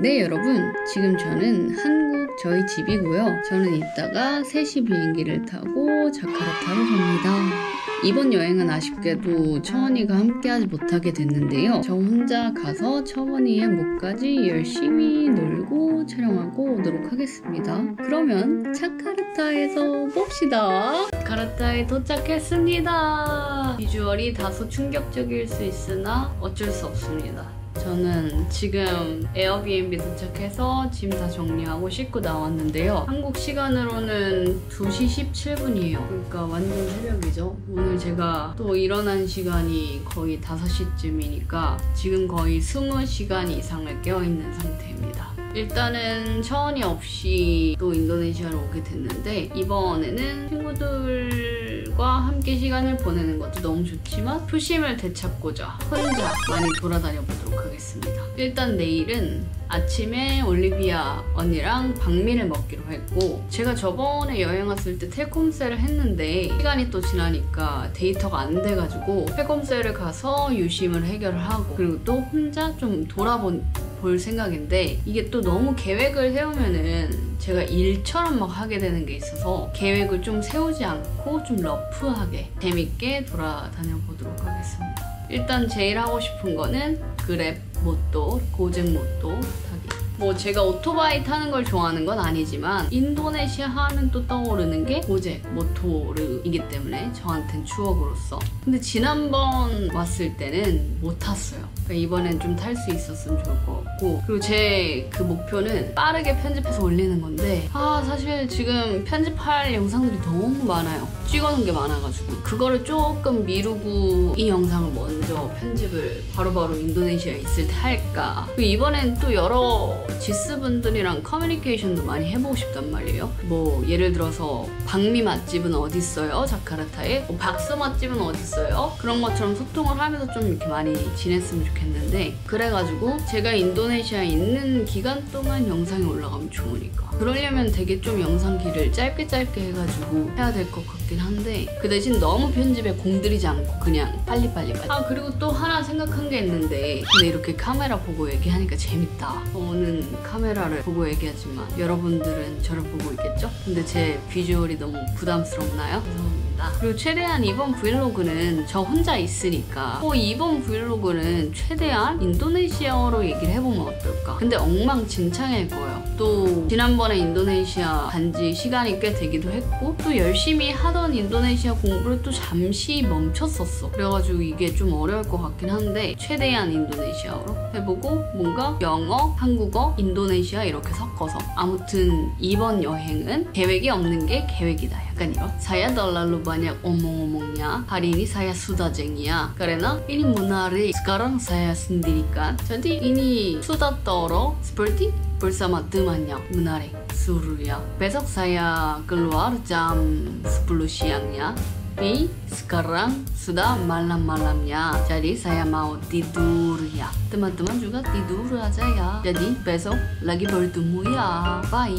네 여러분. 지금 저는 한국 저희 집이고요. 저는 이따가 3시 비행기를 타고 자카르타로 갑니다. 이번 여행은 아쉽게도 처원이가 함께하지 못하게 됐는데요. 저 혼자 가서 처원이의 목까지 열심히 놀고 촬영하고 오도록 하겠습니다. 그러면 자카르타에서 봅시다. 자카르타에 도착했습니다. 비주얼이 다소 충격적일 수 있으나 어쩔 수 없습니다 저는 지금 에어비앤비 도착해서 짐 다 정리하고 씻고 나왔는데요. 한국 시간으로는 2시 17분이에요. 그러니까 완전 새벽이죠. 오늘 제가 또 일어난 시간이 거의 5시쯤이니까 지금 거의 20시간 이상을 깨어있는 상태입니다. 일단은 처원이 없이 또 인도네시아로 오게 됐는데 이번에는 친구들과 함께 시간을 보내는 것도 너무 좋지만 초심을 되찾고자 혼자 많이 돌아다녀 보도록 하겠습니다. 일단 내일은 아침에 올리비아 언니랑 박미를 먹기로 했고 제가 저번에 여행 왔을 때 텔콤셀을 했는데 시간이 또 지나니까 데이터가 안 돼가지고 텔콤셀을 가서 유심을 해결을 하고 그리고 또 혼자 좀 돌아본 볼 생각인데 이게 또 너무 계획을 세우면은 제가 일처럼 막 하게 되는 게 있어서 계획을 좀 세우지 않고 좀 러프하게 재밌게 돌아다녀 보도록 하겠습니다. 일단 제일 하고 싶은 거는 그랩 모또, 고증 모또 타기. 뭐 제가 오토바이 타는 걸 좋아하는 건 아니지만 인도네시아 하면 또 떠오르는 게 고제 모토르이기 때문에 저한텐 추억으로서. 근데 지난번 왔을 때는 못 탔어요. 그러니까 이번엔 좀 탈 수 있었으면 좋을 것 같고. 그리고 제 그 목표는 빠르게 편집해서 올리는 건데 아 사실 지금 편집할 영상들이 너무 많아요. 찍어놓은 게 많아가지고. 그거를 조금 미루고 이 영상을 먼저 편집을 바로바로 인도네시아에 있을 때 할까. 그리고 이번엔 또 여러 지스분들이랑 커뮤니케이션도 많이 해보고 싶단 말이에요. 뭐 예를 들어서 박미 맛집은 어디 있어요? 자카르타에? 뭐 박스 맛집은 어디 있어요? 그런 것처럼 소통을 하면서 좀 이렇게 많이 지냈으면 좋겠는데 그래가지고 제가 인도네시아에 있는 기간 동안 영상이 올라가면 좋으니까. 그러려면 되게 좀 영상기를 짧게 짧게 해가지고 해야 될 것 같긴 한데 그 대신 너무 편집에 공들이지 않고 그냥 빨리빨리 빨리. 아 그리고 또 하나 생각한 게 있는데 근데 이렇게 카메라 보고 얘기하니까 재밌다. 저는 카메라를 보고 얘기하지만 여러분들은 저를 보고 있겠죠? 근데 제 비주얼이 너무 부담스럽나요? 죄송합니다. 그리고 최대한 이번 브이로그는 저 혼자 있으니까 어, 이번 브이로그는 최대한 인도네시아어로 얘기를 해보면 어떨까? 근데 엉망진창일 거예요. 또 지난번에 인도네시아 간지 시간이 꽤 되기도 했고 또 열심히 하던 인도네시아 공부를 또 잠시 멈췄었어. 그래가지고 이게 좀 어려울 것 같긴 한데 최대한 인도네시아어로 해보고 뭔가 영어, 한국어, 인도네시아 이렇게 섞어서 아무튼 이번 여행은 계획이 없는 게 계획이다 약간 이런 saya terlalu banyak omong-omongnya hari ini saya sudah jengnya karena ini menarik sekarang saya sendirikan jadi ini sudah toro seperti bersama temannya menarik suruhnya besok saya keluar jam 10 siangnya tapi sekarang sudah malam-malamnya jadi saya mau tidur ya teman-teman juga tidur aja ya jadi besok lagi bertemu ya bye